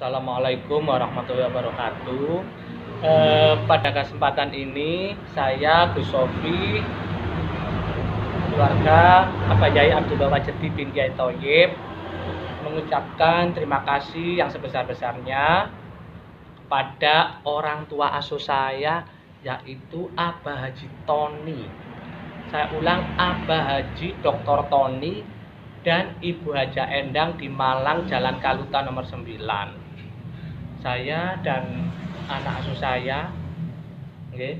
Assalamualaikum warahmatullahi wabarakatuh. Eh, pada kesempatan ini saya Gus Sofi keluarga Abah Yai Abdullah Wajedi bin Kiai Toyib mengucapkan terima kasih yang sebesar-besarnya kepada orang tua asuh saya yaitu Abah Haji Tony. Saya ulang Abah Haji Dr. Tony dan Ibu Haja Endang di Malang Jalan Kaluta nomor 9 saya dan anak asuh saya okay,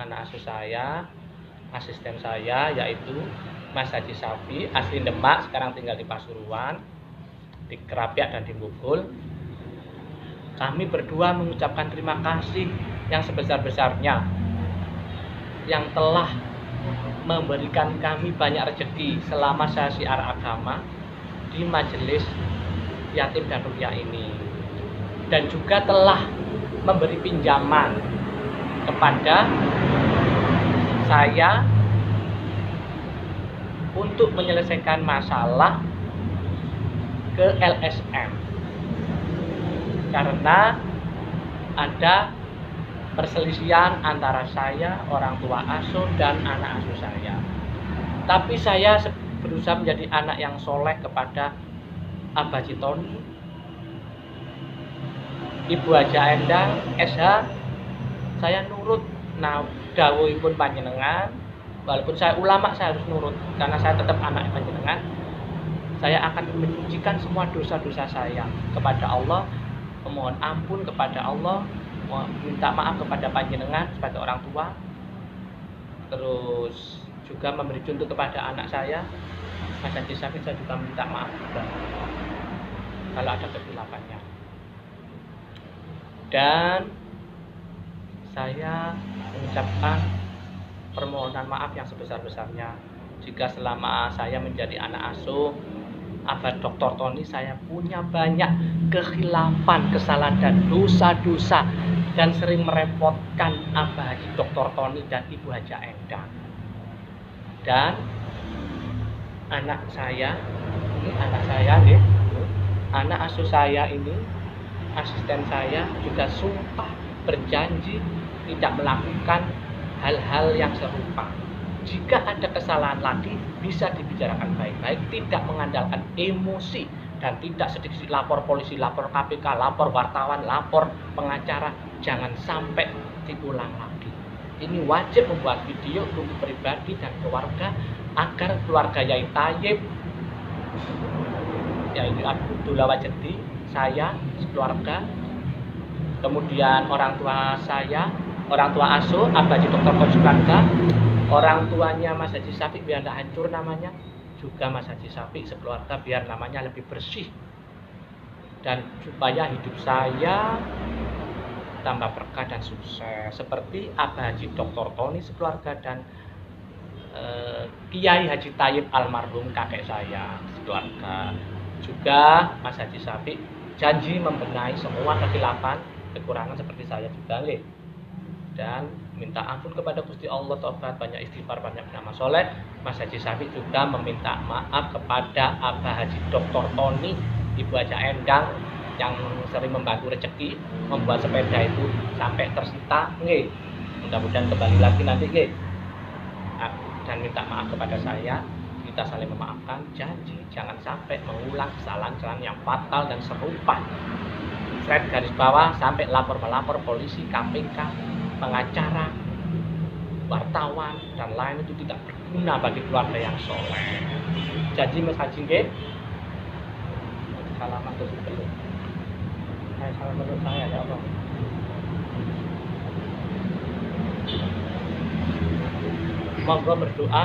anak asuh saya asisten saya yaitu Mas Haji Safi asli Demak sekarang tinggal di Pasuruan di Kerapiak dan di Bukul kami berdua mengucapkan terima kasih yang sebesar-besarnya yang telah memberikan kami banyak rezeki selama saya siar agama di majelis yatim dan rupiah ini dan juga telah memberi pinjaman kepada saya untuk menyelesaikan masalah ke LSM karena ada perselisihan antara saya, orang tua asuh dan anak asuh saya. Tapi saya berusaha menjadi anak yang soleh kepada Abah Citoni Ibu Haja Endang SH saya nurut. Nah pun panjenengan walaupun saya ulama saya harus nurut. Karena saya tetap anak panjenengan saya akan menyucikan semua dosa-dosa saya kepada Allah. Memohon ampun kepada Allah. Minta maaf kepada panjenengan sebagai orang tua. Terus juga memberi contoh kepada anak saya. Mas Haji saya juga minta maaf kalau ada kesilapannya dan saya mengucapkan permohonan maaf yang sebesar-besarnya jika selama saya menjadi anak asuh abad Dr. Tony saya punya banyak kekhilafan, kesalahan dan dosa-dosa dan sering merepotkan Abah Haji Dr. Tony dan Ibu Haja Endang dan anak saya ini anak saya nih anak asuh saya ini asisten saya juga sumpah berjanji tidak melakukan hal-hal yang serupa. Jika ada kesalahan lagi, bisa dibicarakan baik-baik, tidak mengandalkan emosi dan tidak sedikit lapor polisi, lapor KPK, lapor wartawan, lapor pengacara, jangan sampai diulang lagi. Ini wajib membuat video untuk pribadi dan keluarga agar keluarga Yai Tayyib yaitu Abdullah Wajedi saya keluarga kemudian orang tua saya orang tua asuh Haji Dr. Konsulanka orang tuanya Mas Haji Safi biar tidak hancur namanya juga Mas Haji Safi sekeluarga biar namanya lebih bersih dan supaya hidup saya tambah berkah dan sukses seperti Abah Haji Dr. Tony sekeluarga dan eh, Kiai Haji Tayyib almarhum kakek saya sekeluarga juga Mas Haji Safi janji membenahi semua kesilapan kekurangan seperti saya juga nih dan minta ampun kepada Gusti Allah tobat banyak istighfar banyak nama soleh. Mas Haji Safi juga meminta maaf kepada Abah Haji Dr. Tony Ibu Haja Endang yang sering membantu rezeki membuat sepeda itu sampai tersita nih mudah-mudahan kembali lagi nanti nih dan minta maaf kepada saya kita saling memaafkan. Janji jangan sampai mengulang kesalahan-kesalahan yang fatal dan serupa. Thread garis bawah sampai lapor melapor polisi KPK pengacara wartawan dan lain itu tidak berguna bagi keluarga yang soleh. Janji mas Haji nggih? Salaman terus belum saya salam menurut saya ya Allah. Monggo berdoa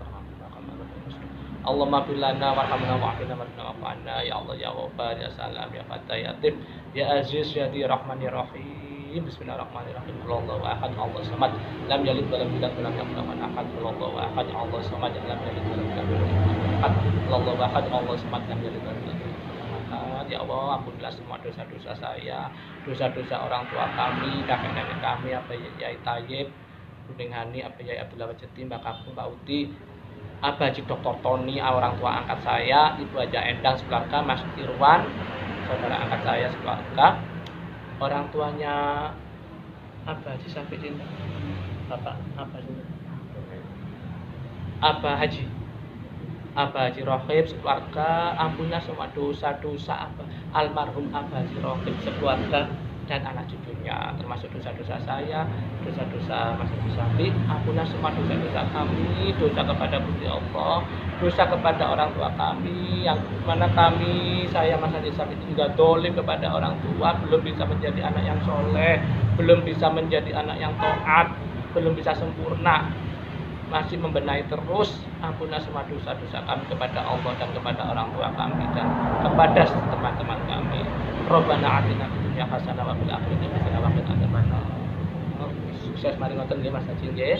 Allahumma bilana warhamna wa'afina warhamna wa'afana Ya Allah ya Ghaffar ya Salam ya Fatah ya Tib Ya Aziz ya Di Rahman ya Rahim Bismillahirrahmanirrahim. Allahu ahad, Allah samad. Lam yalid wa lam yulad wa lam yakul lahu ahad. Allahu ahad, Allah samad. Lam yalid wa lam yulad wa lam yakul ahad. Allahu ahad, Allah samad. Lam yalid wa lam yulad Ya Allah, ampunilah semua dosa-dosa saya, dosa-dosa orang tua kami, kakek nenek kami, apa Yai Tayyib, Kuning Hani, apa Yai Abdullah Wajeti, Mbak Kapung, Mbak Uti, Abah Haji Dr. Tony, orang tua angkat saya, Ibu Aja Endang sekeluarga, Mas Irwan, saudara angkat saya sekeluarga, orang tuanya Abah Haji Safi'in, Bapak Abah Haji, Abah Haji, Abah Haji Rohib sekeluarga, ampunilah semua dosa-dosa Abah, almarhum Abah Haji Rohib sekeluarga, dan anak cucunya termasuk dosa-dosa saya dosa-dosa Mas Safi ampunilah semua dosa-dosa kami dosa kepada Gusti Allah dosa kepada orang tua kami yang mana kami saya Mas Haji Safi juga dolim kepada orang tua belum bisa menjadi anak yang soleh belum bisa menjadi anak yang taat belum bisa sempurna masih membenahi terus ampunilah semua dosa-dosa kami kepada Allah dan kepada orang tua kami dan kepada teman-teman kami. Robbana atina dunya hasanah wa fil akhirati hasanah wa qina adzabannar. Sukses mari ngoten nggih Mas Haji nggih.